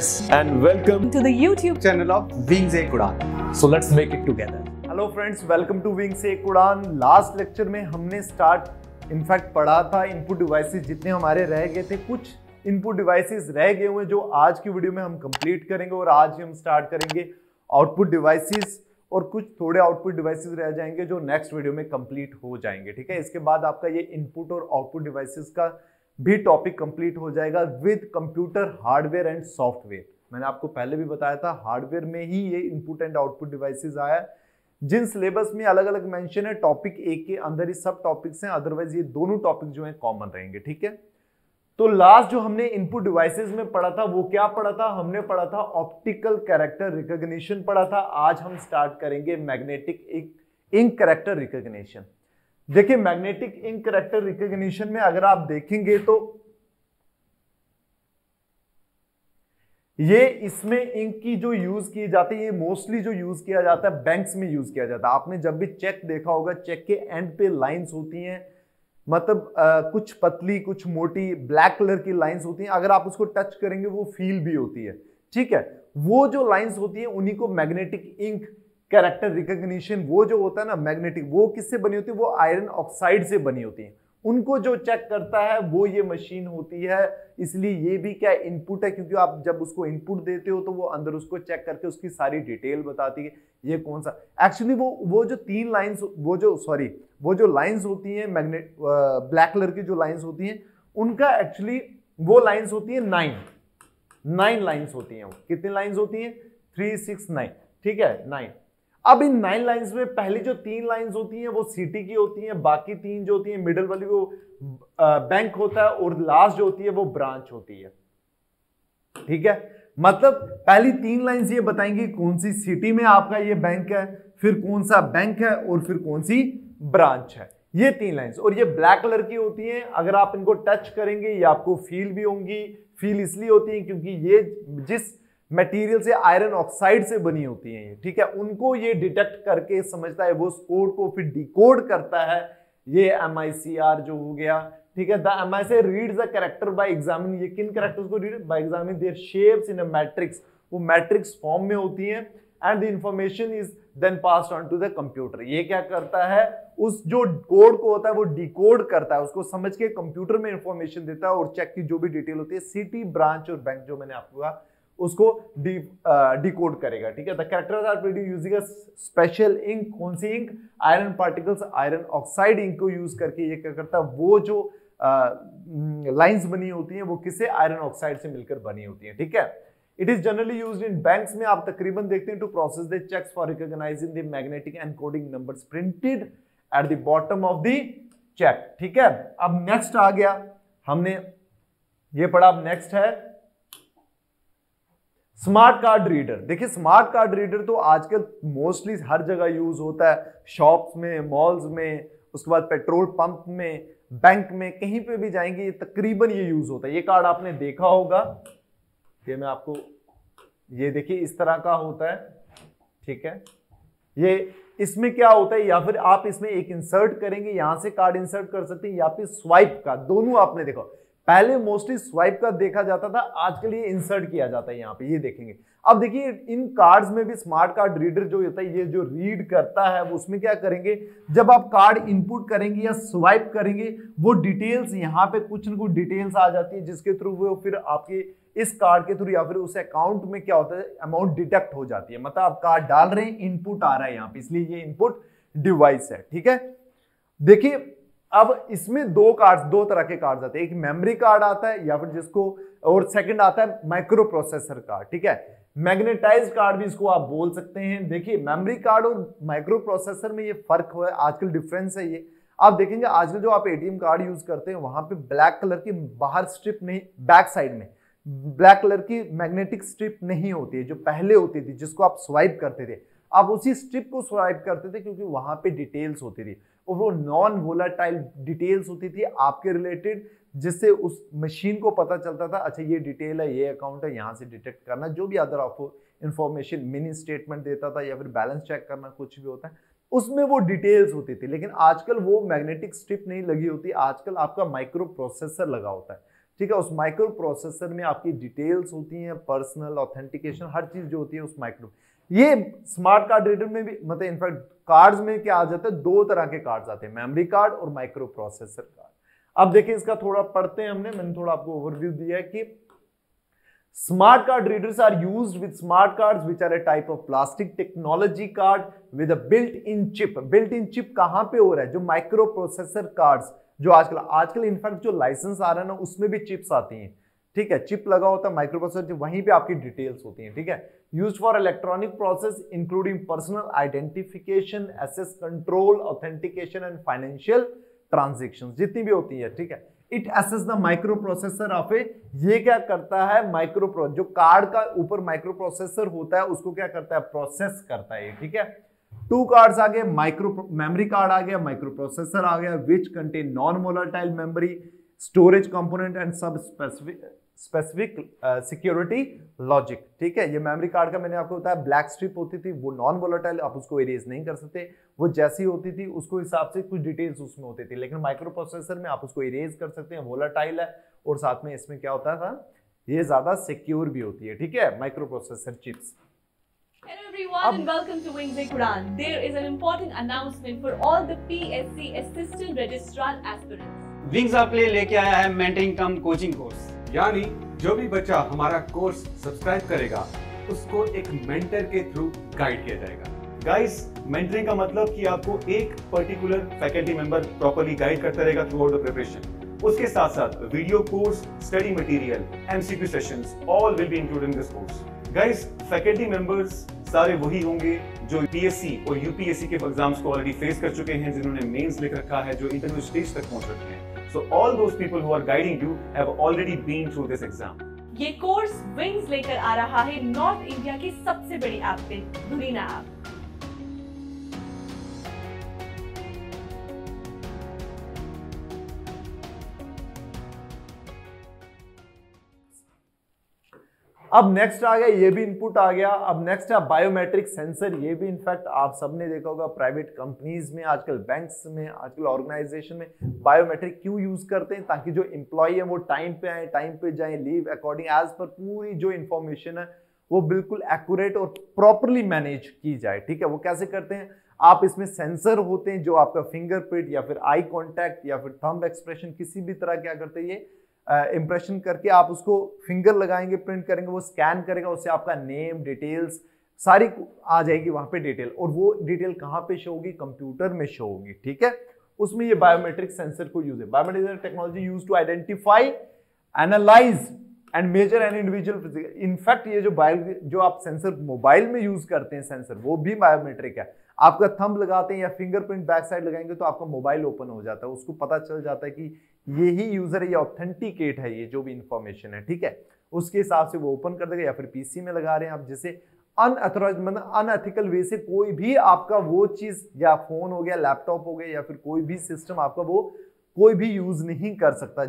guys, and welcome to the YouTube channel of Wings A Kudan. So let's make it together. Hello friends welcome to wing से उड़ान last lecture में हमने start in fact पढ़ा था input devices जितने हमारे रह गए थे कुछ इनपुट डिवाइसेस रह गए हुए जो आज की वीडियो में हम कंप्लीट करेंगे और आज ही हम स्टार्ट करेंगे आउटपुट डिवाइसेस और कुछ थोड़े आउटपुट डिवाइसेस रह जाएँगे जो नेक्स्ट वीडियो में कंप्लीट हो जाएँगे ठीक है इसके बाद आपका ये इनपुट और आउटपुट डिवाइसेस का भी टॉपिक कंप्लीट हो जाएगा with computer hardware and software मैंने आपको पहले भी बताया था हार्डवेयर में ही ये इनपुट एंड आउटपुट डिवाइसेस आया जिन सिलेबस में अलग अलग मेंशन है टॉपिक एक के अंदर ही सब टॉपिक्स हैं अदरवाइज़ ये दोनों टॉपिक जो हैं कॉमन रहेंगे, ठीक है? तो लास्ट जो हमने इनपुट डिवाइसेस में पढ़ा था, वो क्या पढ़ा था? हमने पढ़ा था ऑप्टिकल कैरेक्टर रिकॉग्निशन पढ़ा था। आज हम स्टार्ट करेंगे मैग्नेटिक इंक कैरेक्टर रिकॉग्निशन देखिए मैग्नेटिक इंक करेक्टर रिकॉग्निशन में अगर आप देखेंगे तो ये इसमें इंक की जो यूज़ की जाती है ये मोस्टली जो यूज़ किया जाता है बैंक्स में यूज़ किया जाता है। आपने जब भी चेक देखा होगा चेक के एंड पे लाइंस होती हैं। मतलब आ, कुछ पतली कुछ मोटी ब्लैक कलर की लाइंस होती हैं। अगर आप उसको टच करेंगे वो फील भी होती है। ठीक है? वो जो लाइंस होती है उन्हीं को मैग्नेटिक इंक कैरेक्टर रिकॉग्निशन वो जो होता है ना मैग्नेटिक वो किससे बनी होती है? वो आयरन ऑक्साइड से बनी होती है। उनको जो चेक करता है, वो ये मशीन होती है। इसलिए ये भी क्या इनपुट है? क्योंकि आप जब उसको इनपुट देते हो तो वो अंदर उसको चेक करके उसकी सारी डिटेल बताती है, ये कौन सा? एक्चुअली वो वो जो तीन लाइंस वो जो सॉरी वो जो लाइंस होती हैं मैग्नेट ब्लैक कलर की जो लाइंस होती हैं, उनका एक्चुअली वो लाइंस होती है नाइन नाइन लाइंस होती हैं कितनी लाइंस होती हैं? थ्री सिक्स नाइन ठीक है? नाइन अब इन नाइन लाइंस में पहली जो तीन लाइंस होती हैं, वो सिटी की होती हैं, बाकी तीन जो होती हैं मिडल वाली वो बैंक होता है और लास्ट जो होती है, वो ब्रांच होती है। ठीक है? मतलब पहली तीन लाइंस ये बताएँगी कौन सी सिटी में आपका ये बैंक है, फिर कौन सा बैंक है और फिर कौन सी ब्रांच है। ये तीन लाइंस और ये ब्लैक कलर की होती हैं। अगर आप इनको टच करेंगे, ये आपको फील भी होंगी फील इसलिए होती है क्योंकि ये जिस मटेरियल से आयरन ऑक्साइड से बनी होती है ये, ठीक है? उनको ये डिटेक्ट करके समझता है, वो कोड को फिर डिकोड करता है, ये एमआईसीआर जो हो गया, ठीक है? The M I C read the character by examine ये किन कैरेक्टर्स को read by examine their shapes in a matrix वो मैट्रिक्स फॉर्म में होती हैं and the information is then pass on to the computer ये क्या करता है? उस जो कोड को होता है, वो डिकोड करता है, उसको समझ के कंप्यूटर में इंफॉर्मेशन देता है और चेक की जो भी डिटेल होती है सिटी ब्रांच और बैंक जो मैंने आपको कहा उसको डी डिकोड करेगा, ठीक है? The characters are produce using a special ink कौन सी ink iron particles iron oxide ink को यूज़ करके ये क्या करता है? वो जो लाइंस बनी होती हैं, वो किसे आयरन ऑक्साइड से मिलकर बनी होती हैं, ठीक है? It is generally used in banks में, आप तकरीबन देखते हैं to process the cheques for recognising the magnetic encoding numbers printed at the bottom of the cheque ठीक है? अब नेक्स्ट आ गया, हमने ये पढ़ा, अब नेक्स्ट है स्मार्ट कार्ड रीडर देखिए स्मार्ट कार्ड रीडर तो आजकल मोस्टली हर जगह यूज़ होता है। शॉप्स में मॉल्स में, उसके बाद पेट्रोल पंप में बैंक में, कहीं पे भी जाएँगे, ये तकरीबन ये यूज़ होता है। ये कार्ड आपने देखा होगा। ये मैं आपको, ये देखिए, इस तरह का होता है। ठीक है? ये इसमें क्या होता है, या फिर आप इसमें एक इंसर्ट करेंगे, यहाँ से कार्ड इंसर्ट कर सकते हैं, या फिर स्वाइप का, दोनों आपने देखा। पहले मोस्टली स्वाइप का देखा जाता था आजकल ये इंसर्ट किया जाता है यहाँ पे, ये देखेंगे। अब देखिए, इन कार्ड्स में भी स्मार्ट कार्ड रीडर जो होता है, ये जो रीड करता है, वो उसमें क्या करेंगे? जब आप कार्ड इनपुट करेंगे या स्वाइप करेंगे, वो डिटेल्स यहाँ पे कुछ न कुछ डिटेल्स आ जाती है, जिसके थ्रू वो फिर आपके इस कार्ड के थ्रू या फिर उस अकाउंट में क्या होता है अमाउंट डिटेक्ट हो जाती है। मतलब आप कार्ड डाल रहे हैं इनपुट आ रहा है यहाँ पे, इसलिए ये इनपुट डिवाइस है, ठीक है? देखिए अब इसमें दो कार्ड्स दो तरह के कार्ड्स आते हैं। एक मेमोरी कार्ड आता है या फिर जिसको, और सेकंड आता है माइक्रो प्रोसेसर कार्ड ठीक है? मैग्नेटाइज कार्ड भी इसको आप बोल सकते हैं। देखिए मेमोरी कार्ड और माइक्रो प्रोसेसर में ये फ़र्क हुआ है। आजकल डिफरेंस है ये। आप देखेंगे, आजकल जो आप एटीएम कार्ड यूज़ करते हैं, वहाँ पे ब्लैक कलर की बाहर स्ट्रिप नहीं बैक साइड में ब्लैक कलर की मैग्नेटिक स्ट्रिप नहीं होती है, जो पहले होती थी, जिसको आप स्वाइप करते थे। आप उसी स्ट्रिप को स्वाइप करते थे, क्योंकि वहाँ पे डिटेल्स होती थी। और वो नॉन वोलाटाइल डिटेल्स होती थी आपके रिलेटेड जिससे उस मशीन को पता चलता था अच्छा ये डिटेल है, ये अकाउंट है, यहाँ से डिटेक्ट करना, जो भी अदर आपको इन्फॉर्मेशन मिनी स्टेटमेंट देता था या फिर बैलेंस चेक करना कुछ भी होता है। उसमें वो डिटेल्स होती थी, लेकिन आजकल वो मैग्नेटिक स्ट्रिप नहीं लगी होती, आजकल आपका माइक्रो प्रोसेसर लगा होता है। ठीक है, उस माइक्रो प्रोसेसर में आपकी डिटेल्स होती हैं पर्सनल ऑथेंटिकेशन हर चीज़ जो होती है उस माइक्रो ये स्मार्ट कार्ड रीडर में भी मतलब इनफैक्ट कार्ड्स में क्या आ जाता है? दो तरह के कार्ड्स आते हैं मेमोरी कार्ड और माइक्रो प्रोसेसर कार्ड अब देखिए, इसका थोड़ा पढ़ते हैं हमने, मैंने थोड़ा आपको ओवरव्यू दिया है कि Smart card readers are used with smart cards, which are a type of plastic technology card with a built-in chip. Built-in chip कहाँ पे हो रहा है? जो माइक्रो प्रोसेसर कार्ड्स जो आजकल आजकल इनफैक्ट जो लाइसेंस आ रहा है ना, उसमें भी चिप्स आती हैं। ठीक है, चिप लगा होता है माइक्रो प्रोसेसर वहीं पे आपकी डिटेल्स होती हैं, ठीक है? Use for electronic process including personal identification access control authentication and financial transaction जितनी भी होती है, ठीक है? It access the microprocessor of a ये क्या करता है माइक्रो जो कार्ड का ऊपर माइक्रो प्रोसेसर होता है, उसको क्या करता है? प्रोसेस करता है ठीक है? टू कार्ड्स आ गए माइक्रो मेमोरी कार्ड आ गया माइक्रो प्रोसेसर आ गया which contain non volatile memory storage component and सब स्पेसिफिक स्पेसिफिक सिक्योरिटी लॉजिक ठीक है, ये मेमोरी कार्ड का मैंने आपको बताया, ब्लैक स्ट्रिप होती थी, वो नॉन वोलाटाइल आप उसको इरेज नहीं कर सकते वो जैसी होती थी, उसको हिसाब से कुछ डिटेल्स उसमें होती थी, लेकिन माइक्रो प्रोसेसर में आप उसको इरेज कर सकते हैं वोलाटाइल है, और साथ में इसमें क्या होता था, ये ज़्यादा सिक्योर भी होती है, ठीक है microprocessor chips Hello everyone and welcome to Wings Quran. There is an important announcement for all the PSC Assistant Registrar aspirants. Wings आपके लिए लेके आया है मेंटरिंग कम कोचिंग कोर्स यानी जो भी बच्चा हमारा कोर्स सब्सक्राइब करेगा, उसको एक मेंटर के थ्रू गाइड किया जाएगा। गाइस मेंटरिंग का मतलब कि आपको एक particular faculty member properly guide करता रहेगा थ्रू आउट द प्रिपरेशन उसके साथ साथ video course study material MCQ sessions all will be included in this course guys faculty members सारे वही होंगे जो पीएससी और यूपीएससी के एग्ज़ाम्स को ऑलरेडी फेस कर चुके हैं, जिन्होंने मेंस लिख रखा है, जो इंटरव्यू स्टेज तक पहुँच रखे हैं। So all those people who are guiding you have already been through this exam. ये कोर्स विंग्स लेकर आ रहा है नॉर्थ इंडिया की सबसे बड़ी ऐप पे दुरीना ऐप अब नेक्स्ट आ गया, ये भी इनपुट आ गया। अब नेक्स्ट है बायोमेट्रिक सेंसर ये भी इनफैक्ट आप सबने देखा होगा प्राइवेट कंपनीज़ में, आजकल बैंक्स में, आजकल ऑर्गेनाइजेशन में बायोमेट्रिक क्यों यूज़ करते हैं? ताकि जो एम्प्लॉय है, वो टाइम पे आए टाइम पे जाए लीव अकॉर्डिंग एज पर पूरी जो इंफॉर्मेशन है, वो बिल्कुल एक्यूरेट और प्रॉपरली मैनेज की जाए। ठीक है, वो कैसे करते हैं? आप इसमें सेंसर होते हैं, जो आपका फिंगरप्रिंट या फिर आई कॉन्टैक्ट या फिर थंब एक्सप्रेशन किसी भी तरह क्या करते हैं, ये इंप्रेशन करके आप उसको फिंगर लगाएँगे प्रिंट करेंगे, वो स्कैन करेगा, उससे आपका नेम डिटेल्स सारी आ जाएगी वहाँ पे डिटेल और वो डिटेल कहाँ पे शो होगी? कंप्यूटर में शो होगी, ठीक है? उसमें ये बायोमेट्रिक सेंसर को यूज़ है। Biometric technology use to identify analyse and measure an individual in fact ये जो बायो जो आप सेंसर मोबाइल में यूज़ करते हैं सेंसर वो भी बायोमेट्रिक है। आपका थंब लगाते हैं या फिंगरप्रिंट बैक साइड लगाएँगे तो आपका मोबाइल ओपन हो जाता है। उसको पता चल जाता है कि ये ही यूज़र है, ये ऑथेंटिकेट है, ये जो भी इंफॉर्मेशन है, ठीक है? उसके हिसाब से वो ओपन कर देगा या फिर पीसी में लगा रहे हैं आप, जैसे अनअथोराइज मतलब अनएथिकल वे से कोई भी आपका वो चीज़, या फ़ोन हो गया लैपटॉप हो गया, या फिर कोई भी सिस्टम आपका वो, कोई भी यूज़ नहीं कर सकता।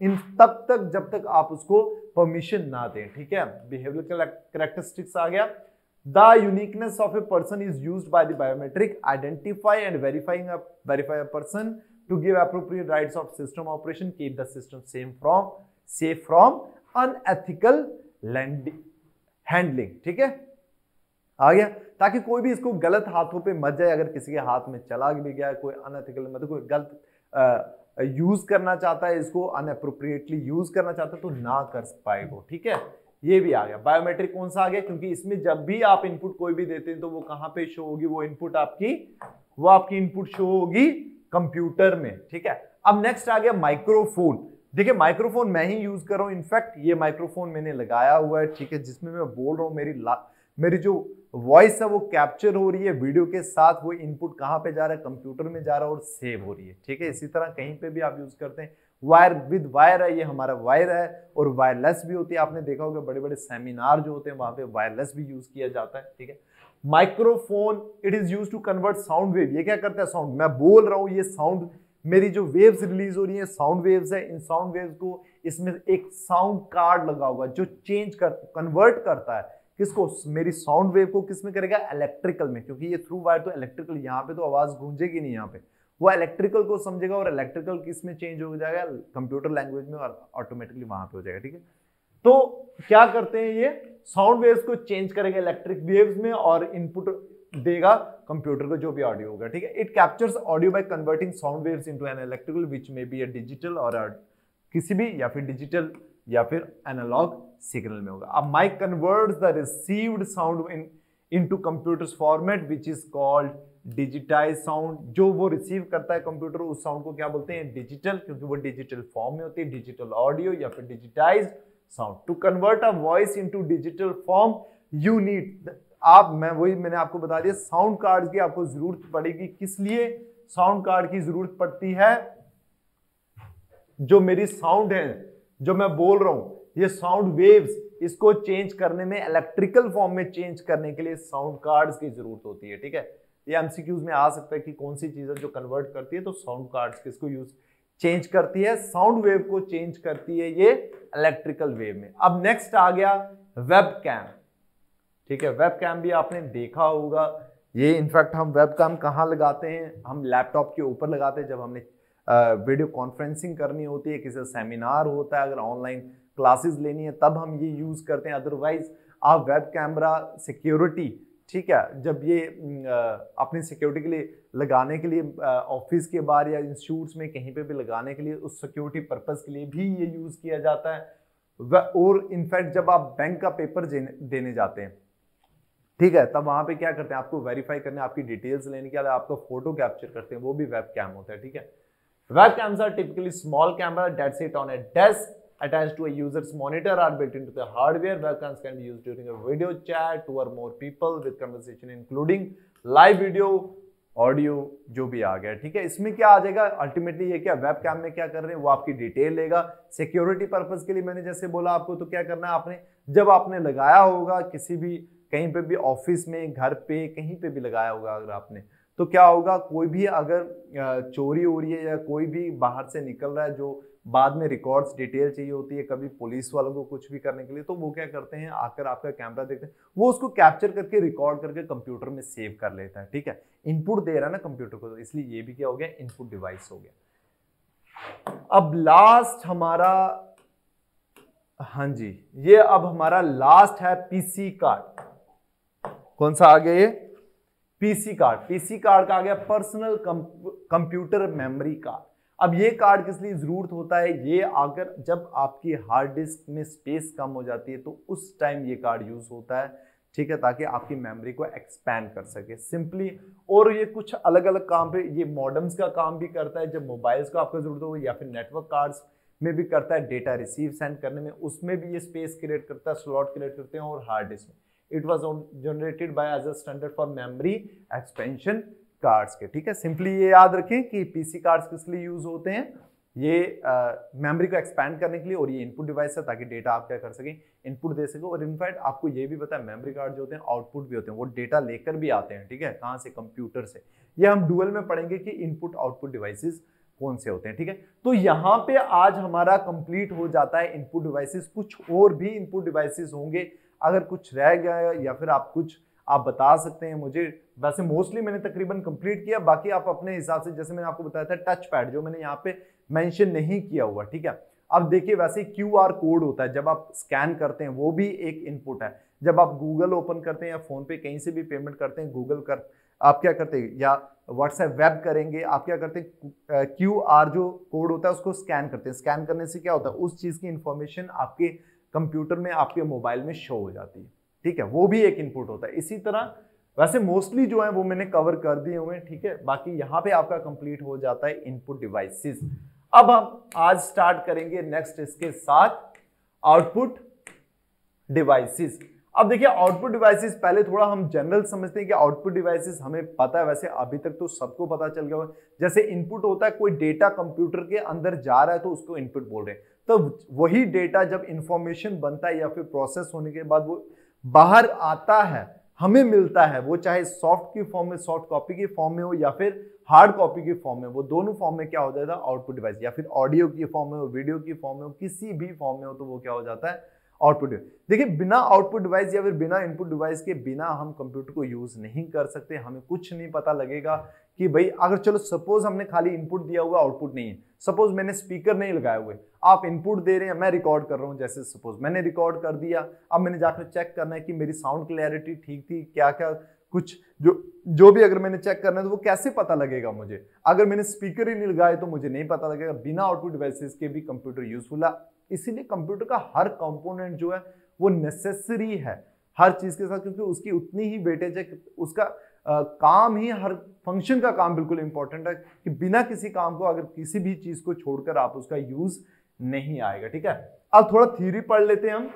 इन तब तक जब तक आप उसको परमिशन ना दें, ठीक है? बिहेवियर करेक्टरिस्टिक्स आ गया। The uniqueness of a person is use by the biometric identify and verifying verify a person to give appropriate rights of system operation keep the system same from safe from unethical handling ठीक है? आ गया। ताकि कोई भी इसको गलत हाथों पे मत जाए, अगर किसी के हाथ में चला भी गया, कोई अनएथिकल मतलब कोई गलत यूज़ करना चाहता है, इसको अनअप्रोप्रिएटली यूज़ करना चाहता है तो ना कर पाए वो, ठीक है? ये भी आ गया। बायोमेट्रिक कौन सा आ गया? क्योंकि इसमें जब भी आप इनपुट कोई भी देते हैं तो वो कहाँ पे शो होगी? वो इनपुट आपकी, वो आपकी इनपुट शो होगी कंप्यूटर में, ठीक है? अब नेक्स्ट आ गया माइक्रोफोन देखिए माइक्रोफोन मैं ही यूज़ कर रहा हूँ। इनफैक्ट ये माइक्रोफोन मैंने लगाया हुआ है, ठीक है? जिसमें मैं बोल रहा हूँ, मेरी मेरी जो वॉइस है, वो कैप्चर हो रही है वीडियो के साथ वो इनपुट कहाँ पे जा रहा है कंप्यूटर में जा रहा है और सेव हो रही है, ठीक है? इसी तरह कहीं पे भी आप यूज़ करते हैं वायर विद वायर है, ये हमारा वायर है और वायरलेस भी होती है, आपने देखा होगा बड़े बड़े सेमिनार जो होते हैं, वहाँ पे वायरलेस भी यूज़ किया जाता है, ठीक है? Microphone it is use to convert sound wave ये क्या करता है साउंड मैं बोल रहा हूँ, ये साउंड मेरी जो वेव्स रिलीज़ हो रही है साउंड वेव्स है, इन साउंड वेव्स को इसमें एक साउंड कार्ड लगा हुआ जो चेंज कर कन्वर्ट करता है। किसको? मेरी साउंड वेव को किसमें करेगा? इलेक्ट्रिकल में। क्योंकि ये थ्रू वायर तो इलेक्ट्रिकल यहाँ पे तो आवाज़ गूंजेगी नहीं यहाँ पे। वो इलेक्ट्रिकल को समझेगा और इलेक्ट्रिकल किसमें चेंज हो जाएगा? कंप्यूटर लैंग्वेज में और ऑटोमेटिकली वहाँ पे हो जाएगा, ठीक है? तो क्या करते हैं ये? साउंड वेव्स को चेंज करेगा इलेक्ट्रिक वेव्स में और इनपुट देगा कंप्यूटर को, जो भी ऑडियो होगा, ठीक है? It captures audio by converting sound waves into an electrical which may be a digital और किसी भी, या फिर डिजिटल या फिर एनालॉग सिग्नल में होगा। अब mic converts the received sound in into computers format which is called digitise sound जो वो रिसीव करता है कंप्यूटर उस साउंड को क्या बोलते हैं? डिजिटल क्योंकि वो डिजिटल फॉर्म में होती है डिजिटल ऑडियो या फिर digitise sound to convert a voice into digital form you need आप, मैं वही मैंने आपको बता दिया साउंड कार्ड की आपको ज़रूरत पड़ेगी। किस लिए? साउंड कार्ड की ज़रूरत पड़ती है, जो मेरी साउंड है जो मैं बोल रहा हूँ, ये साउंड वेव्स इसको चेंज करने में इलेक्ट्रिकल फॉर्म में चेंज करने के लिए साउंड कार्ड्स की ज़रूरत होती है, ठीक है? ये एमसीक्यूज में आ सकता है कि कौन सी चीज़ें जो कन्वर्ट करती है तो साउंड कार्ड्स किसको यूज़ चेंज करती है साउंड वेव को चेंज करती है ये इलेक्ट्रिकल वेव में। अब नेक्स्ट आ गया वेब कैम ठीक है? वेब कैम भी आपने देखा होगा, ये इनफैक्ट हम वेब कैम कहाँ लगाते हैं? हम लैपटॉप के ऊपर लगाते हैं, जब हमने वीडियो कॉन्फ्रेंसिंग करनी होती है, किसी सेमिनार होता है, अगर ऑनलाइन क्लासेस लेनी है, तब हम ये यूज़ करते हैं। अदरवाइज़ आप वेब कैमरा सिक्योरिटी ठीक है, जब ये अपनी सिक्योरिटी के लिए लगाने के लिए ऑफ़िस के बाहर या इंस्टीट्यूट्स में कहीं पे भी लगाने के लिए, उस सिक्योरिटी पर्पज़ के लिए भी ये यूज़ किया जाता है। और इनफैक्ट जब आप बैंक का पेपर देने जाते हैं, ठीक है, तब वहाँ पे क्या करते हैं, आपको वेरीफाई करने, आपकी डिटेल्स लेने के लिए, आपको फ़ोटो कैप्चर करते हैं, वो भी वेब कैम होता है, ठीक है। Webcams are typically small camera that set on a desk attached to a user's monitor are built into the hardware. Webcams can be used during a video chat, two or more people with conversation including live video, audio जो भी आ गया। ठीक है इसमें क्या आ जाएगा? Ultimately ये क्या वेब कैम में क्या कर रहे हैं? वो आपकी डिटेल लेगा। सिक्योरिटी पर्पज के लिए मैंने जैसे बोला आपको तो क्या करना है आपने? जब आपने लगाया होगा किसी भी कहीं पे भी ऑफ़िस में घर पे कहीं पे भी लगाया होगा अगर आपने तो क्या होगा, कोई भी अगर चोरी हो रही है या कोई भी बाहर से निकल रहा है जो बाद में रिकॉर्ड्स डिटेल चाहिए होती है कभी पुलिस वालों को कुछ भी करने के लिए तो वो क्या करते हैं, आकर आपका कैमरा देखते हैं। वो उसको कैप्चर करके रिकॉर्ड करके कंप्यूटर में सेव कर लेता है, ठीक है? इनपुट दे रहा है ना कंप्यूटर को तो इसलिए ये भी क्या हो गया इनपुट डिवाइस हो गया। अब लास्ट हमारा हाँ जी, ये अब हमारा लास्ट है पीसी कार्ड कौन सा आ गया ये? पीसी कार्ड पीसी कार्ड का आ गया पर्सनल कंप्यूटर मेमोरी कार्ड अब ये कार्ड किस लिए ज़रूरत होता है? ये अगर जब आपकी हार्ड डिस्क में स्पेस कम हो जाती है तो उस टाइम ये कार्ड यूज़ होता है, ठीक है? ताकि आपकी मेमोरी को एक्सपैंड कर सके सिंपली और ये कुछ अलग अलग काम पे, ये मॉडम्स का काम भी करता है, जब मोबाइल्स को आपको ज़रूरत हो, या फिर नेटवर्क कार्ड्स में भी करता है डेटा रिसीव सेंड करने में, उसमें भी ये स्पेस क्रिएट करता है स्लॉट क्रिएट करते हैं और हार्ड डिस्क में। It was generated by as a standard for memory expansion cards के ठीक है? सिंपली ये याद रखें कि पीसी कार्ड्स किस लिए यूज़ होते हैं? ये मेमोरी uh, को एक्सपैंड करने के लिए और ये इनपुट डिवाइस है ताकि डेटा आप क्या कर सकें? इनपुट दे सके और इनफैक्ट आपको ये भी पता है मेमोरी कार्ड जो होते हैं आउटपुट भी होते हैं वो डेटा लेकर भी आते हैं ठीक है? कहाँ से? कंप्यूटर से। ये हम डुअल में पढ़ेंगे कि इनपुट आउटपुट डिवाइसेस कौन से होते हैं ठीक है? तो यहाँ पे आज हमारा कंप्लीट हो जाता है इनपुट डिवाइसेस कुछ और भी इनपुट डिवाइसेस होंगे अगर कुछ रह गया है या फिर आप कुछ, आप बता सकते हैं मुझे। वैसे मोस्टली मैंने तकरीबन कंप्लीट किया, बाकी आप अपने हिसाब से, जैसे मैंने आपको बताया था टच पैड जो मैंने यहाँ पे मेंशन नहीं किया हुआ, ठीक है? अब देखिए, वैसे क्यू आर कोड होता है, जब आप स्कैन करते हैं, वो भी एक इनपुट है। जब आप गूगल ओपन करते हैं या फ़ोन पे कहीं से भी पेमेंट करते हैं गूगल कर, आप क्या करते हैं, या व्हाट्सएप वेब करेंगे, आप क्या करते हैं क्यू आर जो कोड होता है, उसको स्कैन करते हैं। स्कैन करने से क्या होता है, उस चीज़ की इंफॉर्मेशन आपके कंप्यूटर में आपके मोबाइल में शो हो जाती है। ठीक है, वो भी एक इनपुट होता है। इसी तरह, वैसे मोस्टली जो है वो मैंने कवर कर दिए हुए हैं, ठीक है? बाकी यहाँ पे आपका कंप्लीट हो जाता है इनपुट डिवाइसेस अब हम आज स्टार्ट करेंगे नेक्स्ट इसके साथ आउटपुट डिवाइसेस अब देखिए आउटपुट डिवाइसेस पहले थोड़ा हम जनरल समझते हैं कि आउटपुट डिवाइसेस हमें पता है। वैसे अभी तक तो सबको पता चल गया जैसे इनपुट होता है, कोई डेटा कंप्यूटर के अंदर जा रहा है तो उसको इनपुट बोल रहे हैं। तो वही डेटा जब इंफॉर्मेशन बनता है या फिर प्रोसेस होने के बाद वो बाहर आता है, हमें मिलता है, वो चाहे सॉफ्ट की फॉर्म में सॉफ्ट कॉपी की फॉर्म में हो या फिर हार्ड कॉपी की फॉर्म में वो दोनों फॉर्म में क्या हो जाता है आउटपुट डिवाइस या फिर ऑडियो की फॉर्म में हो वीडियो की फॉर्म में हो, किसी भी फॉर्म में हो तो वो क्या हो जाता है आउटपुट। देखिए, बिना आउटपुट डिवाइस या फिर बिना इनपुट डिवाइस के बिना हम कंप्यूटर को यूज़ नहीं कर सकते, हमें कुछ नहीं पता लगेगा कि भाई, अगर चलो सपोज़ हमने खाली इनपुट दिया हुआ, आउटपुट नहीं है। सपोज़ मैंने स्पीकर नहीं लगाए हुए, आप इनपुट दे रहे हैं, मैं रिकॉर्ड कर रहा हूँ, जैसे सपोज़ मैंने रिकॉर्ड कर दिया, अब मैंने जाकर चेक करना है कि मेरी साउंड क्लैरिटी ठीक थी क्या क्या कुछ जो जो भी अगर मैंने चेक करना है तो वो कैसे पता लगेगा मुझे? अगर मैंने स्पीकर ही नहीं लगाए तो मुझे नहीं पता लगेगा, बिना आउटपुट डिवाइसेस के भी कंप्यूटर यूजफुल है। इसीलिए कंप्यूटर का हर कंपोनेंट जो है वो नेसेसरी है हर चीज़ के साथ क्योंकि उसकी उतनी ही वेटेज है उसका आ, काम ही हर फ़ंक्शन का काम बिल्कुल इंपॉर्टेंट है कि बिना किसी काम को अगर किसी भी चीज़ को छोड़कर आप उसका यूज़ नहीं आएगा ठीक है? अब थोड़ा थ्योरी पढ़ लेते हैं हम।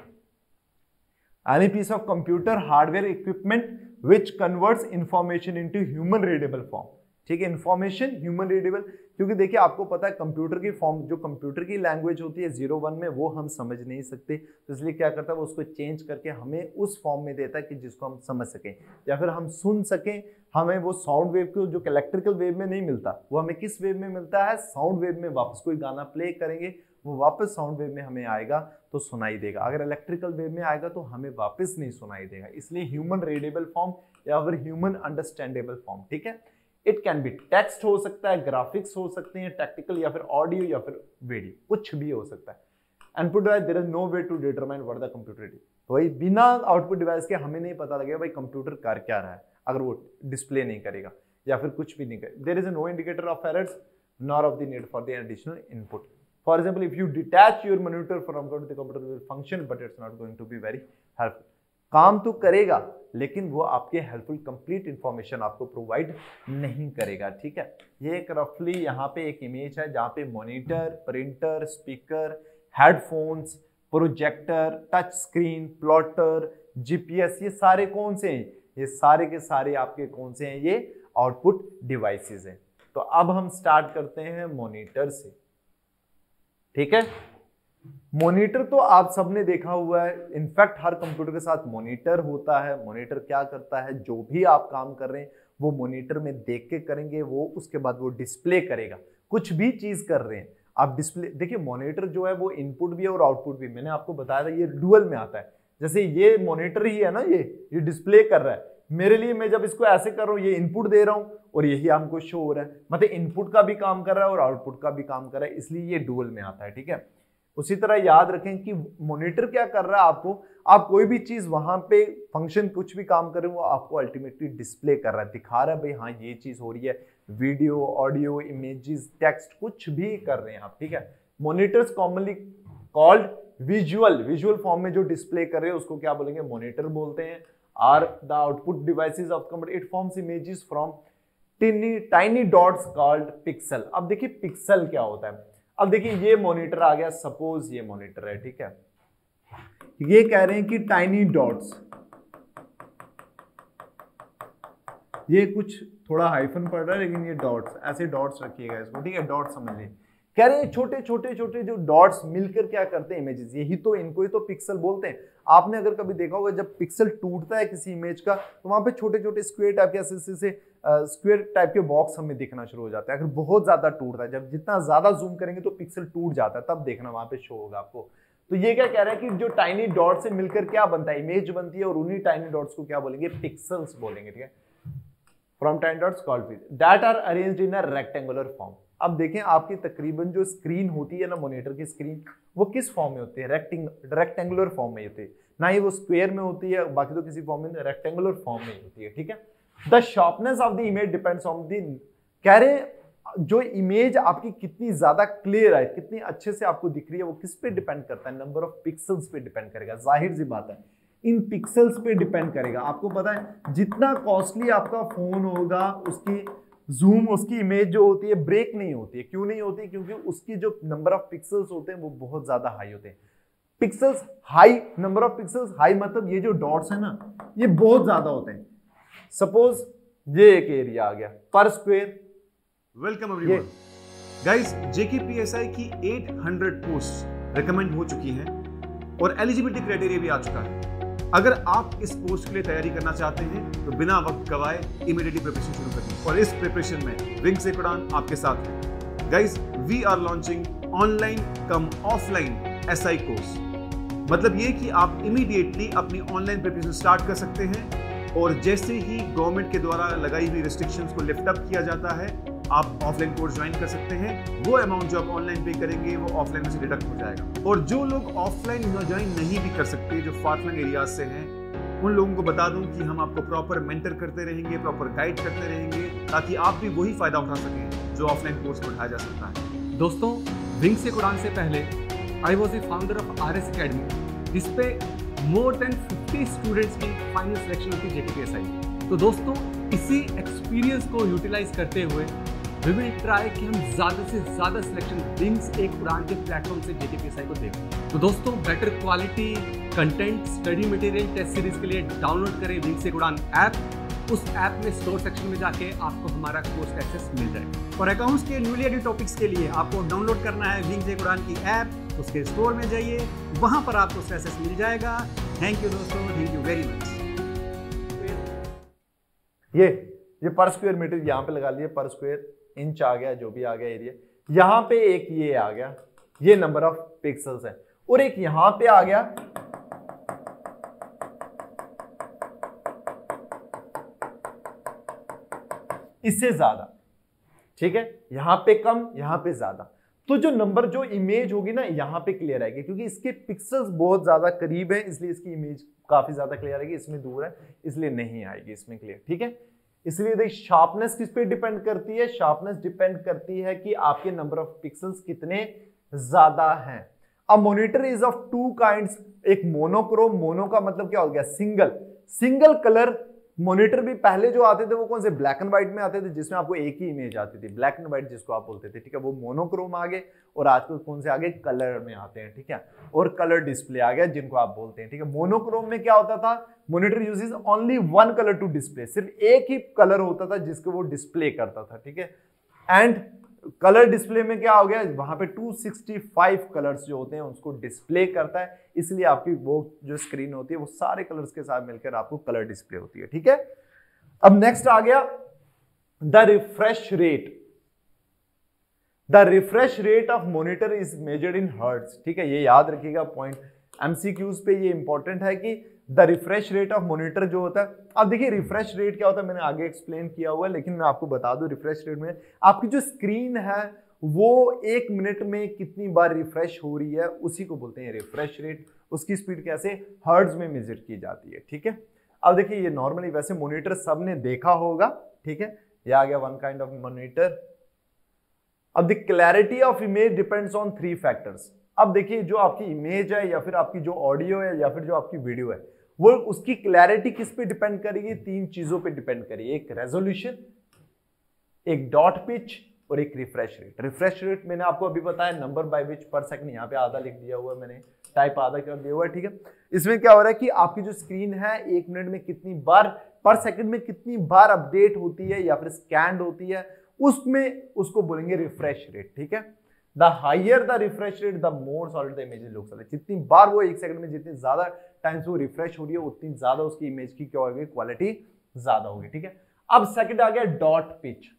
Any piece of computer hardware equipment which converts information into human readable form ठीक है इन्फॉर्मेशन ह्यूमन रीडेबल क्योंकि देखिए आपको पता है कंप्यूटर की फॉर्म जो कंप्यूटर की लैंग्वेज होती है ज़ीरो वन में, वो हम समझ नहीं सकते। तो इसलिए क्या करता है, वो उसको चेंज करके हमें उस फॉर्म में देता है कि जिसको हम समझ सकें। या फिर हम सुन सकें, हमें वो साउंड वेव को, जो इलेक्ट्रिकल वेव में नहीं मिलता, वो हमें किस वेव में मिलता है? साउंड वेव में वापस कोई गाना प्ले करेंगे, वो वापस साउंड वेव में हमें आएगा तो सुनाई देगा। अगर इलेक्ट्रिकल वेव में आएगा तो हमें वापस नहीं सुनाई देगा। इसलिए ह्यूमन रीडेबल फॉर्म या फिर ह्यूमन अंडरस्टैंडेबल फॉर्म ठीक है? इट कैन बी टेक्स्ट हो सकता है ग्राफिक्स हो सकते हैं टेक्निकल या फिर ऑडियो या फिर वीडियो कुछ भी हो सकता है। Input device there is no way to determine word the computer तो भाई बिना आउटपुट डिवाइस के हमें नहीं पता लगेगा भाई कंप्यूटर कर क्या रहा है अगर वो डिस्प्ले नहीं करेगा या फिर कुछ भी नहीं करेगा there is no indicator of errors nor of the need for the additional input For example, if you detach your monitor from the computer will function, but it's not going to. काम तो करेगा, लेकिन वो आपके helpful complete information आपको provide नहीं करेगा, ठीक है? ये एक रफली यहाँ पे एक इमेज है जहाँ पे monitor printer speaker headphones projector touch screen plotter GPS ये सारे कौन से हैं? ये सारे के सारे आपके कौन से हैं? ये आउटपुट डिवाइसेस हैं। तो अब हम स्टार्ट करते हैं मॉनिटर से। ठीक है? मॉनिटर तो आप सबने देखा हुआ है। इनफैक्ट हर कंप्यूटर के साथ मॉनिटर होता है। मॉनिटर क्या करता है? जो भी आप काम कर रहे हैं, वो मॉनिटर में देख के करेंगे, वो उसके बाद वो डिस्प्ले करेगा। कुछ भी चीज़ कर रहे हैं, आप डिस्प्ले देखिए मॉनिटर जो है, वो इनपुट भी है और आउटपुट भी मैंने आपको बताया था, ये डुअल में आता है। जैसे ये मॉनिटर ही है ना, ये ये डिस्प्ले कर रहा है। मेरे लिए मैं जब इसको ऐसे कर रहा हूँ, ये इनपुट दे रहा हूँ और यही हमको शो हो रहा है। मतलब इनपुट का भी काम कर रहा है और आउटपुट का भी काम कर रहा है, इसलिए ये डुअल में आता है, ठीक है? उसी तरह याद रखें कि मॉनिटर क्या कर रहा है आपको? आप कोई भी चीज़ वहाँ पे फ़ंक्शन कुछ भी काम करें वो आपको अल्टीमेटली डिस्प्ले कर रहा है। दिखा रहा है भाई हाँ ये चीज़ हो रही है। वीडियो ऑडियो इमेजेस टेक्स्ट कुछ भी कर रहे हैं आप, ठीक है? Monitors commonly called visual visual form में जो डिस्प्ले कर रहे हैं, उसको क्या बोलेंगे? मोनिटर बोलते हैं। Are the output devices of computer it forms images from tiny tiny dots called pixel अब देखिए पिक्सल क्या होता है। अब देखिए, ये मॉनिटर आ गया सपोज़ ये मॉनिटर है, ठीक है? ये कह रहे हैं कि टाइनी डॉट्स ये कुछ थोड़ा हाइफन पड़ रहा है, लेकिन ये डॉट्स ऐसे डॉट्स रखिएगा इसको, ठीक है? डॉट्स समझ लीजिए। कह रहे हैं, छोटे छोटे छोटे जो डॉट्स मिलकर क्या करते हैं इमेजेस यही तो इनको ही तो पिक्सल बोलते हैं। आपने अगर कभी देखा होगा, जब पिक्सल टूटता है किसी इमेज का तो वहाँ पे छोटे छोटे स्क्वेयर टाइप के ऐसे से स्क्वेयर टाइप के बॉक्स हमें दिखना शुरू हो जाता है। अगर बहुत ज़्यादा टूटता है, जब जितना ज़्यादा जूम करेंगे तो पिक्सल टूट जाता है, तब देखना वहाँ पे शो होगा आपको। तो ये क्या कह रहा है कि जो टाइनी डॉट से मिलकर क्या बनता है? इमेज बनती है और उन्हीं टाइनी डॉट्स को क्या बोलेंगे? पिक्सल्स बोलेंगे, ठीक है? From tiny dots called that are arranged in a rectangular form अब देखें, आपकी तकरीबन जो स्क्रीन होती है ना मोनिटर की स्क्रीन वो किस फॉर्म में होती है? रेक्टिंग रेक्टेंगुलर फॉर्म में होती है। ना ही वो स्क्वेयर में होती है, बाकी तो किसी फॉर्म में रेक्टेंगुलर फॉर्म में होती है, ठीक है? The sharpness of the image depends on the कह रहे जो इमेज आपकी कितनी ज़्यादा क्लियर है कितनी अच्छे से आपको दिख रही है, वो किस पे डिपेंड करता है? नंबर ऑफ़ पिक्सल्स पे डिपेंड करेगा। ज़ाहिर सी बात है, इन पिक्सल्स पे डिपेंड करेगा। आपको पता है, जितना कॉस्टली आपका फ़ोन होगा, उसकी जूम उसकी इमेज जो होती है ब्रेक नहीं होती है। क्यों नहीं होती? क्योंकि उसकी जो नंबर ऑफ़ पिक्सल्स होते हैं वो बहुत ज़्यादा हाई होते हैं। Pixels high number of pixels high मतलब ये जो डॉट्स है ना ये बहुत ज़्यादा होते हैं। सपोज़ ये एक एरिया आ गया पर square welcome everyone guys JKPSI की 800 पोस्ट रिकमेंड हो चुकी हैं और एलिजिबिलिटी क्राइटेरिया भी आ चुका है। अगर आप इस पोस्ट के लिए तैयारी करना चाहते हैं तो बिना वक्त गवाए इमीडिएटली प्रिपरेशन शुरू करें और इस प्रिपरेशन में विंग से कुरान आपके साथ है। Guys we are launching online cum offline SI course मतलब ये कि आप इमीडिएटली अपनी ऑनलाइन प्रिपरेशन स्टार्ट कर सकते हैं, और जैसे ही गवर्नमेंट के द्वारा लगाई हुई रिस्ट्रिक्शंस को लिफ्ट अप किया जाता है आप ऑफलाइन कोर्स ज्वाइन कर सकते हैं। वो अमाउंट जो आप ऑनलाइन पे करेंगे, वो ऑफलाइन में से डिडक्ट हो जाएगा। और जो लोग ऑफलाइन ज्वाइन नहीं भी कर सकते, जो फार एरियाज़ से हैं, उन लोगों को बता दूँ कि हम आपको प्रॉपर मेंटर करते रहेंगे प्रॉपर गाइड करते रहेंगे, ताकि आप भी वही फ़ायदा उठा सकें, जो ऑफलाइन कोर्स में उठाया जा सकता है। दोस्तों विंग से उड़ान से पहले I was a founder of R S academy जिसपे मोर देन 50 स्टूडेंट्स की फाइनल सिलेक्शन होती जेटीपीएसआई तो दोस्तों, इसी एक्सपीरियंस को यूटिलाइज करते हुए वी विल ट्राई कि हम ज़्यादा से ज़्यादा सिलेक्शन विंग्स एक उड़ान के प्लेटफॉर्म से जेटीपीएसआई को दें। तो दोस्तों better quality content study material test series के लिए डाउनलोड करें विंग्स एक उड़ान ऐप उस ऐप में स्टोर सेक्शन में जाके आपको हमारा कोर्स एक्सेस मिल जाएगा। और अकाउंट्स के न्यूली एडिट टॉपिक्स के लिए आपको डाउनलोड करना है विंग्स एक उड़ान की ऐप उसके स्टोर में जाइए। वहाँ पर आपको एक्सेस मिल जाएगा। थैंक यू दोस्तों थैंक यू वेरी मच ये ये पर स्क्वायर मीटर यहाँ पे लगा लिए पर स्क्वायर इंच आ गया, जो भी आ गया एरिया यहाँ पे एक ये आ गया, ये नंबर ऑफ़ पिक्सल्स है। और एक यहाँ पे आ गया, इससे ज़्यादा। ठीक है? यहाँ पे कम, यहाँ पे ज़्यादा। तो जो नंबर जो इमेज होगी ना, यहाँ पे क्लियर आएगी, क्योंकि इसके पिक्सल्स बहुत ज़्यादा करीब है, इसलिए इसकी इमेज काफ़ी ज़्यादा क्लियर आएगी, इसमें दूर है, इसलिए नहीं आएगी, इसमें क्लियर ठीक है? इसलिए देख शार्पनेस किस पे डिपेंड करती है? शार्पनेस डिपेंड करती है कि आपके नंबर ऑफ़ पिक्सल्स कितने ज़्यादा हैं। अब monitor is of two kinds एक मोनोक्रोम मोनो का मतलब क्या हो गया? सिंगल सिंगल कलर मॉनिटर भी पहले जो आते थे वो कौन से? ब्लैक एंड व्हाइट में आते थे, जिसमें आपको एक ही इमेज आती थी। ब्लैक एंड व्हाइट जिसको आप बोलते थे, ठीक है? वो मोनोक्रोम आ गए और आजकल कौन से आगे? कलर में आते हैं, ठीक है? और कलर डिस्प्ले आ गया जिनको आप बोलते हैं, ठीक है? मोनोक्रोम में क्या होता था? Monitor uses only one colour to display सिर्फ़ एक ही कलर होता था जिसको वो डिस्प्ले करता था, ठीक है? एंड कलर डिस्प्ले में क्या हो गया? वहाँ पे 265 कलर्स जो होते हैं, उसको डिस्प्ले करता है। इसलिए आपकी वो जो स्क्रीन होती है, वो सारे कलर्स के साथ मिलकर आपको कलर डिस्प्ले होती है, ठीक है? अब नेक्स्ट आ गया the refresh rate the refresh rate of monitor is measured in hertz ठीक है? ये याद रखिएगा पॉइंट एमसीक्यूज पे ये इंपॉर्टेंट है कि the refresh rate of monitor जो होता है, अब देखिए रिफ्रेश रेट क्या होता है, मैंने आगे एक्सप्लेन किया हुआ है, लेकिन मैं आपको बता दूँ रिफ्रेश रेट में, आपकी जो स्क्रीन है, वो एक मिनट में कितनी बार रिफ्रेश हो रही है, उसी को बोलते हैं रिफ्रेश रेट उसकी स्पीड कैसे? हर्ड्स में मेजर की जाती है, ठीक है? अब देखिए ये नॉर्मली वैसे मोनिटर सबने देखा होगा, ठीक है? ये आ गया वन काइंड ऑफ़ मोनिटर अब the clarity of image depends on three factors अब देखिए, जो आपकी इमेज है या फिर आपकी जो ऑडियो है या फिर जो आपकी वीडियो है, वो उसकी क्लैरिटी किस पे डिपेंड करेगी? तीन चीज़ों पे डिपेंड करेगी। एक रेजोल्यूशन एक डॉट पिच और एक रिफ्रेश रेट रिफ्रेश रेट मैंने आपको अभी बताया नंबर बाय विच पर सेकंड यहाँ पे आधा लिख दिया हुआ है मैंने टाइप आधा कर दिया हुआ है, ठीक है? इसमें क्या हो रहा है कि आपकी जो स्क्रीन है, एक मिनट में कितनी बार पर सेकंड में कितनी बार अपडेट होती है या फिर स्कैंड होती है, उसमें उसको बोलेंगे रिफ्रेश रेट ठीक है? The higher the refresh rate the more solid the image looks जितनी बार वो एक सेकंड में जितनी ज़्यादा टाइम्स वो रिफ्रेश हो रही है, उतनी ज़्यादा उसकी इमेज की क्या होगी? क्वालिटी ज़्यादा होगी, ठीक है? अब सेकंड आ गया dot pitch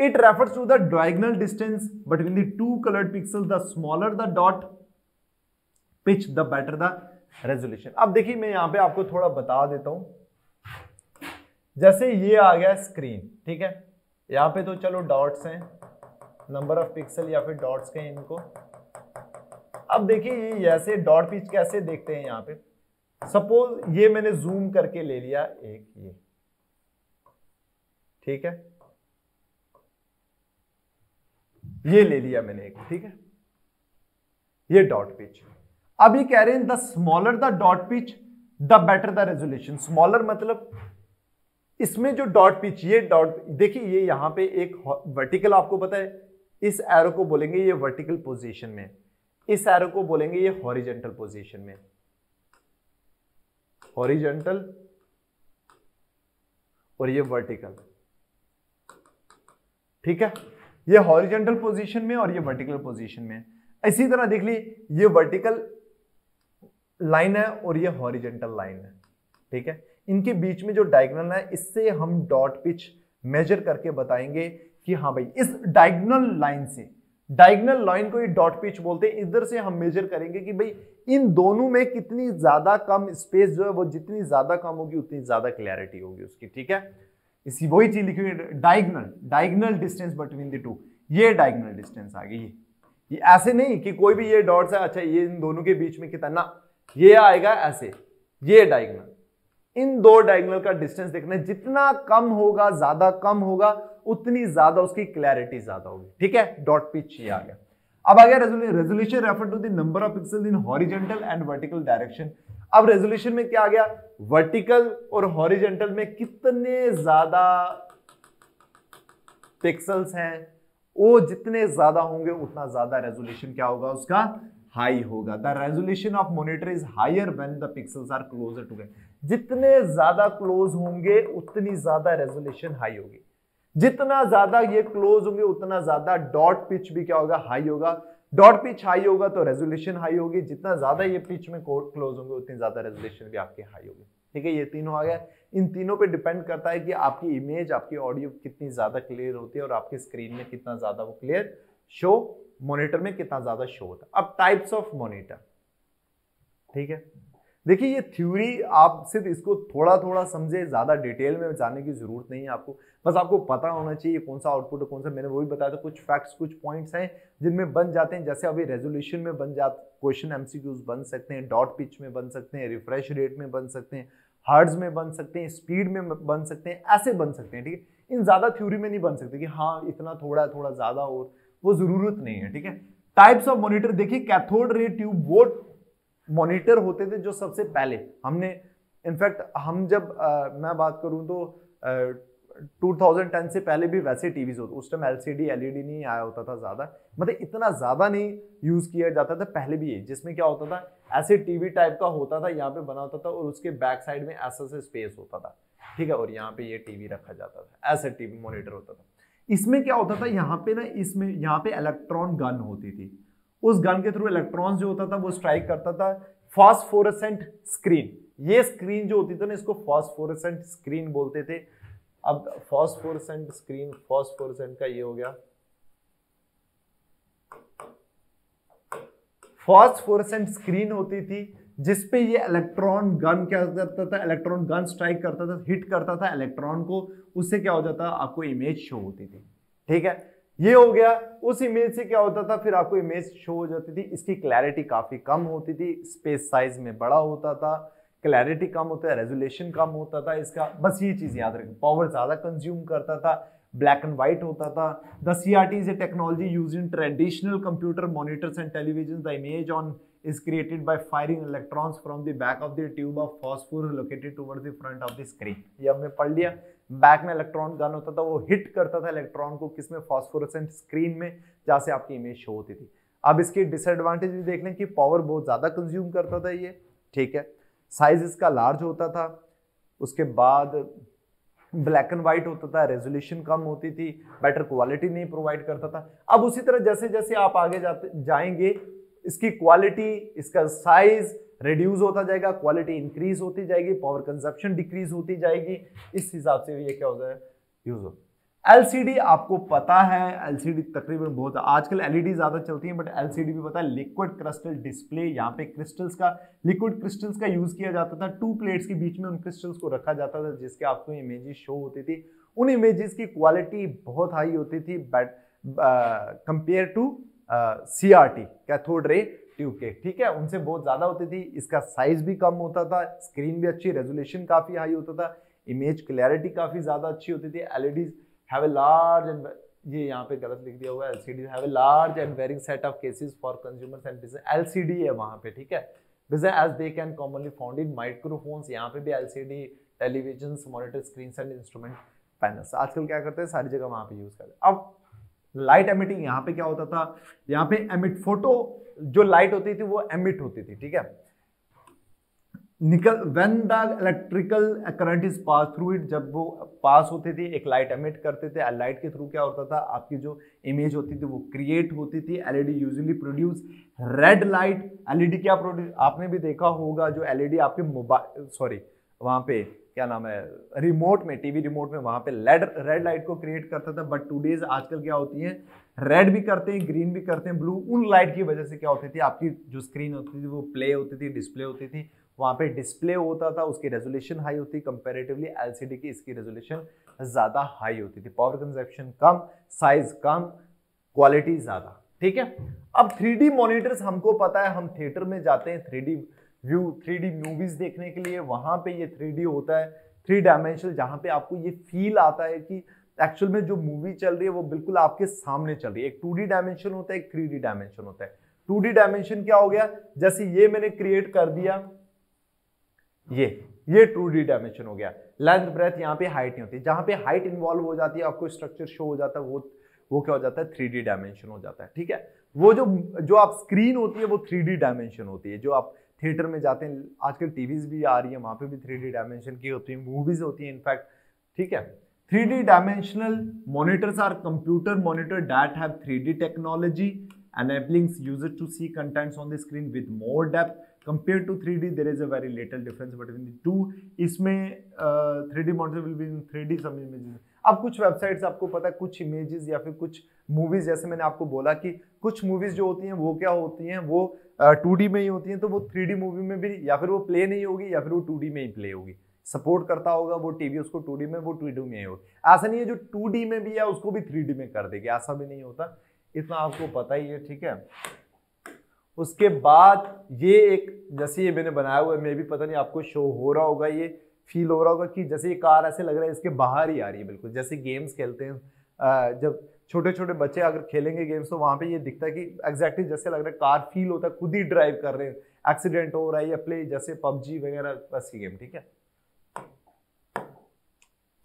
it refers to the diagonal distance between the two coloured pixel the smaller the dot pitch the better the resolution अब देखिए, मैं यहाँ पे आपको थोड़ा बता देता हूँ। जैसे ये आ गया स्क्रीन ठीक है? यहाँ पे तो चलो डॉट्स हैं। नंबर ऑफ़ पिक्सल या फिर डॉट्स के इनको। अब देखिए ये ऐसे डॉट पिच कैसे देखते हैं यहाँ पे? सपोज़ ये मैंने जूम करके ले लिया, एक ये। ठीक है? ये ले लिया मैंने एक, ठीक है? ये डॉट पिच अब ये कह रहे हैं the smaller the dot pitch the better the resolution smaller मतलब इसमें जो डॉट पिच ये डॉट देखिए ये यहाँ पे एक वर्टिकल आपको पता है इस एरो को बोलेंगे ये वर्टिकल पोजीशन में, इस एरो को बोलेंगे ये हॉरिजेंटल पोजीशन में। हॉरिजेंटल और ये वर्टिकल ठीक है? ये हॉरिजेंटल पोजीशन में और ये वर्टिकल पोजीशन में। इसी तरह देख ली, ये वर्टिकल लाइन है और ये हॉरिजेंटल लाइन है। ठीक है? इनके बीच में जो डायगोनल है, इससे हम डॉट पिच मेजर करके बताएँगे कि हाँ भाई, इस डायगनल लाइन से डायगनल लाइन को ये डॉट पिच बोलते हैं, इधर से हम मेजर करेंगे कि भाई, इन दोनों में कितनी ज़्यादा कम स्पेस जो है, वो जितनी ज़्यादा कम होगी, उतनी ज़्यादा क्लैरिटी होगी उसकी, ठीक है? इसी वही चीज़ लिखी हुई diagonal diagonal distance between the two ये डायगनल डिस्टेंस आ गई, ये। ऐसे नहीं कि कोई भी ये डॉट्स है अच्छा ये इन दोनों के बीच में कितना, ये आएगा ऐसे, ये डायगनल इन दो डायगनल का डिस्टेंस देखना जितना कम होगा, ज़्यादा कम होगा उतनी ज़्यादा उसकी क्लैरिटी ज़्यादा होगी। ठीक है? डॉट पिच ये आ गया। अब आ गया resolution refer to the number of pixel in horizontal and vertical direction अब रेजोल्यूशन में क्या आ गया? वर्टिकल और हॉरिजेंटल में कितने ज़्यादा पिक्सल्स हैं? वो जितने ज़्यादा होंगे, उतना ज़्यादा रेजोल्यूशन क्या होगा? उसका हाई होगा। The resolution of monitor is higher when the pixels are closer together जितने ज़्यादा क्लोज होंगे, उतनी ज़्यादा रेजोल्यूशन हाई होगी। जितना ज़्यादा ये क्लोज होंगे, उतना ज़्यादा डॉट पिच भी क्या होगा? हाई होगा। डॉट पिच हाई होगा तो रेजोल्यूशन हाई होगी। जितना ज़्यादा ये पिच में क्लोज होंगे, उतनी ज़्यादा रेजोल्यूशन भी आपकी हाई होगी। ठीक है, ये तीनों आ गया इन तीनों पे डिपेंड करता है कि आपकी इमेज आपकी ऑडियो कितनी ज़्यादा क्लियर होती है और आपकी स्क्रीन में कितना ज़्यादा वो क्लियर शो मॉनिटर में कितना ज़्यादा शो होता है। अब टाइप्स ऑफ़ मॉनिटर ठीक है? देखिए, ये थ्योरी आप सिर्फ़ इसको थोड़ा थोड़ा समझे, ज़्यादा डिटेल में जाने की ज़रूरत नहीं है आपको। बस आपको पता होना चाहिए कौन सा आउटपुट है, कौन सा, मैंने वो भी बताया था, कुछ फैक्ट्स कुछ पॉइंट्स हैं जिनमें बन जाते हैं। जैसे अभी रेजोल्यूशन में बन जाते क्वेश्चन एमसीक्यूज बन सकते हैं डॉट पिच में बन सकते हैं रिफ्रेश रेट में बन सकते हैं हार्ड्स में बन सकते हैं स्पीड में बन सकते हैं, ऐसे बन सकते हैं, ठीक है? इन ज़्यादा थ्योरी में नहीं बन सकते कि हाँ इतना थोड़ा थोड़ा ज़्यादा और वो ज़रूरत नहीं है, ठीक है? टाइप्स ऑफ़ मॉनिटर देखिए कैथोड रे ट्यूब वो मॉनिटर होते थे जो सबसे पहले। हमने इनफैक्ट हम जब आ, मैं बात करूँ तो आ, 2010 से पहले भी वैसे टीवीज होते उस टाइम एलसीडी एलईडी नहीं आया होता था ज़्यादा। मतलब इतना ज़्यादा नहीं यूज़ किया जाता था पहले भी ये जिसमें क्या होता था ऐसे टीवी टाइप का होता था यहाँ पे बना होता था और उसके बैक साइड में ऐसा से स्पेस होता था। ठीक है और यहाँ पे ये टीवी रखा जाता था ऐसे टीवी मॉनिटर होता था। इसमें क्या होता था यहाँ पे ना इसमें यहाँ पे इलेक्ट्रॉन गन होती थी। उस गन के थ्रू इलेक्ट्रॉन जो होता था, वो स्ट्राइक करता था। फॉस्फोरेसेंट स्क्रीन ये स्क्रीन जो होती थी ना, इसको फॉस्फोरेसेंट स्क्रीन बोलते थे। अब फॉस्फोरेसेंट स्क्रीन फॉस्फोरेसेंट का ये हो गया। फॉस्फोरेसेंट स्क्रीन होती थी जिसपे ये इलेक्ट्रॉन गन क्या करता था इलेक्ट्रॉन गन स्ट्राइक करता था हिट करता था इलेक्ट्रॉन को। उससे क्या हो जाता, आपको इमेज शो होती थी। ठीक है? ये हो गया। उस इमेज से क्या होता था? फिर आपको इमेज शो हो जाती थी। इसकी क्लैरिटी काफ़ी कम होती थी। स्पेस साइज़ में बड़ा होता था। क्लैरिटी कम होता है रेजोल्यूशन कम होता था इसका। बस ये चीज़ याद रखें। पावर ज़्यादा कंज्यूम करता था। ब्लैक एंड व्हाइट होता था। The C R T is a technology use in traditional computer monitors and television the image on is created by firing electrons from the back of the tube of phosphorus located towards the front of the screen. ये हमने पढ़ लिया। Back में electron gun होता था, वो hit करता था इलेक्ट्रॉन को किसमें फॉस्फोरेसेंट स्क्रीन में, जहाँ से आपकी इमेज शो होती थी। अब इसकी डिसएडवांटेज भी देख लें कि पावर बहुत ज़्यादा कंज्यूम करता था ये, ठीक है? साइज़ इसका लार्ज होता था, उसके बाद ब्लैक एंड व्हाइट होता था रेजोल्यूशन कम होती थी बेटर क्वालिटी नहीं प्रोवाइड करता था। अब उसी तरह जैसे जैसे आप आगे जाते, जाएँगे, इसकी क्वालिटी इसका साइज़ रिड्यूस होता जाएगा क्वालिटी इंक्रीज होती जाएगी पावर कंजप्शन डिक्रीज होती जाएगी। इस हिसाब से ये क्या है? यूज़ होता एलसीडी आपको पता है एलसीडी तकरीबन बहुत, आजकल एलईडी ज़्यादा चलती है बट एलसीडी भी पता है लिक्विड क्रिस्टल डिस्प्ले यहाँ पे क्रिस्टल्स का लिक्विड क्रिस्टल्स का यूज़ किया जाता था। टू प्लेट्स के बीच में उन क्रिस्टल्स को रखा जाता था, जिसके आपको इमेजेस शो होती थी। उन इमेजेस की क्वालिटी बहुत हाई होती थी but compare to C R T cathode ray tube ठीक है, उनसे बहुत ज़्यादा होती थी, इसका साइज़ भी कम होता था स्क्रीन भी अच्छी रेजोल्यूशन काफ़ी हाई होता था इमेज क्लैरिटी काफ़ी ज़्यादा अच्छी होती थी। LEDs have a large and ये यहाँ पे गलत लिख दिया हुआ है LCD have a large and varying set of cases for consumers and business LCD है वहाँ पे, ठीक है? Business as they can commonly found in microphones यहाँ पे भी L C D television monitor screen and instrument panels आजकल क्या करते हैं, सारी जगह वहाँ पे यूज़ करते हैं। अब लाइट एमिटिंग यहाँ पे क्या होता था? यहाँ पे एमिट फ़ोटो जो लाइट होती थी वो एमिट होती थी, ठीक है? निकल when the electrical current is pass through it जब वो पास होती थी, एक लाइट एमिट करते थे लाइट के थ्रू क्या होता था? आपकी जो इमेज होती थी, वो क्रिएट होती थी LED usually produce red light LED क्या प्रोड्यूस आपने भी देखा होगा जो एलईडी आपके मोबाइल सॉरी वहाँ पे क्या नाम है? रिमोट में टीवी रिमोट में वहाँ पे लेड रेड लाइट को क्रिएट करता था बट टू डेज़ आजकल क्या होती है? रेड भी करते हैं ग्रीन भी करते हैं ब्लू उन लाइट की वजह से क्या होती थी, आपकी जो स्क्रीन होती थी, वो प्ले होती थी डिस्प्ले होती थी, वहाँ पे डिस्प्ले होता था, उसकी रेजोल्यूशन हाई होती कंपेरेटिवली एलसीडी की इसकी रेजोल्यूशन ज़्यादा हाई होती थी पावर कंजप्शन कम साइज़ कम क्वालिटी ज़्यादा, ठीक है? अब थ्री मॉनिटर्स हमको पता है, हम थिएटर में जाते हैं थ्री व्यू थ्री मूवीज़ देखने के लिए, वहाँ पे ये थ्री होता है थ्री डायमेंशनल जहाँ पे आपको ये फील आता है कि एक्चुअल में जो मूवी चल रही है, वो बिल्कुल आपके सामने चल रही है। एक टू डायमेंशन होता है, एक थ्री डायमेंशन होता है। टू डायमेंशन क्या हो गया? जैसे ये मैंने क्रिएट कर दिया, ये ये टू डायमेंशन हो गया। लेंथ ब्रेथ यहाँ पे हाइट नहीं होती। जहाँ पे हाइट इन्वॉल्व हो जाती है, आपको स्ट्रक्चर शो हो जाता है, वो वो क्या हो जाता है? थ्री डायमेंशन हो जाता है, ठीक है? वो जो जो आप स्क्रीन होती है, वो थ्री डायमेंशन होती है। जो आप थिएटर में जाते हैं, आजकल टीवीज भी आ रही है, वहाँ पे भी थ्री डायमेंशन की होती है मूवीज़ होती है इनफैक्ट ठीक है? 3D dimensional monitors are computer monitor that have 3D technology enabling user to see contents on the screen with more depth compared to 3D there is a very little difference between the two इसमें uh, 3D monitor will be in 3D some images अब कुछ websites आपको पता है कुछ images या फिर कुछ मूवीज़ जैसे मैंने आपको बोला कि कुछ मूवीज़ जो होती हैं वो क्या होती हैं वो टू uh, में ही होती हैं तो वो थ्री मूवी में भी या फिर वो प्ले नहीं होगी या फिर वो टू में ही प्ले होगी सपोर्ट करता होगा वो टीवी, उसको टू में, वो टू में ही होगा। ऐसा नहीं है जो टू में भी है, उसको भी थ्री में कर देगी, ऐसा भी नहीं होता। इतना आपको पता ही है, ठीक है? उसके बाद ये एक, जैसे ये मैंने बनाया हुआ है, मैं भी पता नहीं आपको शो हो रहा होगा, ये फील हो रहा होगा कि जैसे ये कार ऐसे लग रहा है, इसके बाहर ही आ रही है, बिल्कुल। जैसे गेम्स खेलते हैं जब छोटे छोटे बच्चे अगर खेलेंगे गेम्स तो वहाँ पे ये दिखता है कि एग्जैक्टली जैसे लग रहा है कार फील होता है, खुद ही ड्राइव कर रहे हैं। एक्सीडेंट हो रहा है या प्ले जैसे पबजी वगैरह, वैसी गेम ठीक है?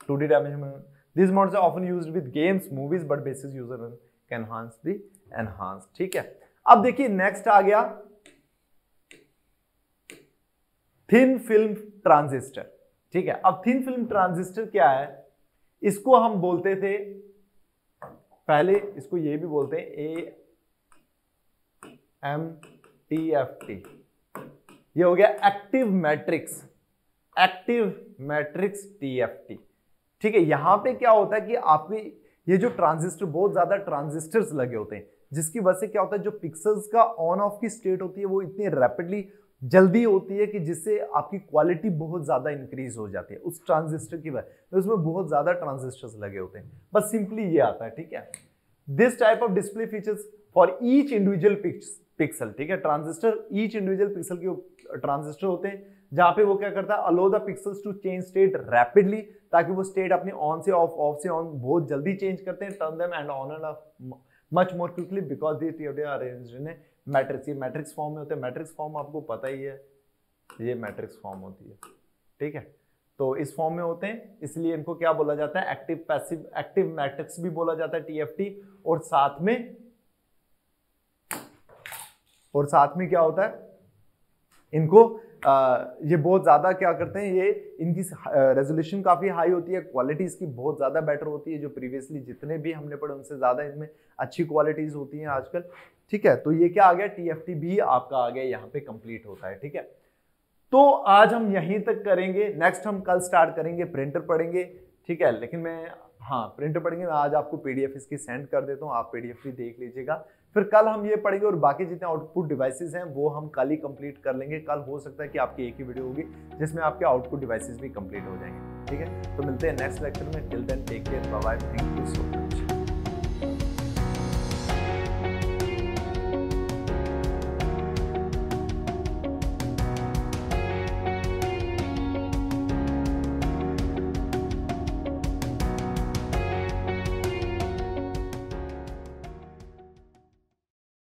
2D dimension. These modes are often used with games, movies, but basis user can enhance the enhance. ठीक है? अब देखिए नेक्स्ट आ गया थिन फ़िल्म ट्रांजिस्टर ठीक है? अब थिन फ़िल्म ट्रांजिस्टर क्या है? इसको हम बोलते थे पहले इसको ये भी बोलते हैं A M T F T ये हो गया active matrix active matrix T F T ठीक है, यहाँ पे क्या होता है कि आपके, ये जो ट्रांजिस्टर बहुत ज़्यादा ट्रांजिस्टर्स लगे होते हैं, जिसकी वजह से क्या होता है, जो पिक्सल्स का ऑन ऑफ़ की स्टेट होती है, वो इतनी रैपिडली जल्दी होती है कि जिससे आपकी क्वालिटी बहुत ज़्यादा इंक्रीज हो जाती है, उस ट्रांजिस्टर की वजह तो उसमें बहुत ज़्यादा ट्रांजिस्टर्स लगे होते हैं। बस सिंपली ये आता है, ठीक है? This type of display features for each individual pixel ठीक है? ट्रांजिस्टर ईच इंडिविजुअल पिक्सल के ट्रांजिस्टर होते हैं, जहाँ पे वो क्या करता है allow the pixels to change state rapidly ताकि वो स्टेट अपनी ऑन से ऑफ़ ऑफ़ से ऑन बहुत जल्दी चेंज करते हैं turn them and on and off much more quickly because they are arranged in matrix ये मैट्रिक्स फॉर्म में होते हैं। मैट्रिक्स फॉर्म आपको पता ही है। ये मैट्रिक्स फॉर्म होती है। ठीक है? तो इस फॉर्म में होते हैं। इसलिए इनको क्या बोला जाता है? एक्टिव पैसिव एक्टिव मैट्रिक्स भी बोला जाता है टीएफटी और साथ में, और साथ में क्या होता है? इनको ये बहुत ज़्यादा क्या करते हैं, ये इनकी रेजोल्यूशन काफ़ी हाई होती है क्वालिटी इसकी बहुत ज़्यादा बेटर होती है, जो प्रीवियसली जितने भी हमने पढ़े, उनसे ज़्यादा इनमें अच्छी क्वालिटीज़ होती हैं आजकल। ठीक है तो ये क्या आ गया टी एफ़ टी भी आपका आ गया, यहाँ पे कंप्लीट होता है, ठीक है। तो आज हम यहीं तक करेंगे नेक्स्ट हम कल स्टार्ट करेंगे प्रिंटर पढ़ेंगे, ठीक है, लेकिन मैं हाँ प्रिंटर पढ़ेंगे, मैं आज आपको पीडीएफ इसकी सेंड कर देता हूँ, आप पीडीएफ भी देख लीजिएगा। फिर कल हम ये पढ़ेंगे और बाकी जितने आउटपुट डिवाइसेस हैं, वो हम कल ही कंप्लीट कर लेंगे। कल हो सकता है कि आपकी एक ही वीडियो होगी, जिसमें आपके आउटपुट डिवाइसेस भी कंप्लीट हो जाएँगे। ठीक है? तो मिलते हैं नेक्स्ट लेक्चर में। Till then take care bye thank you so much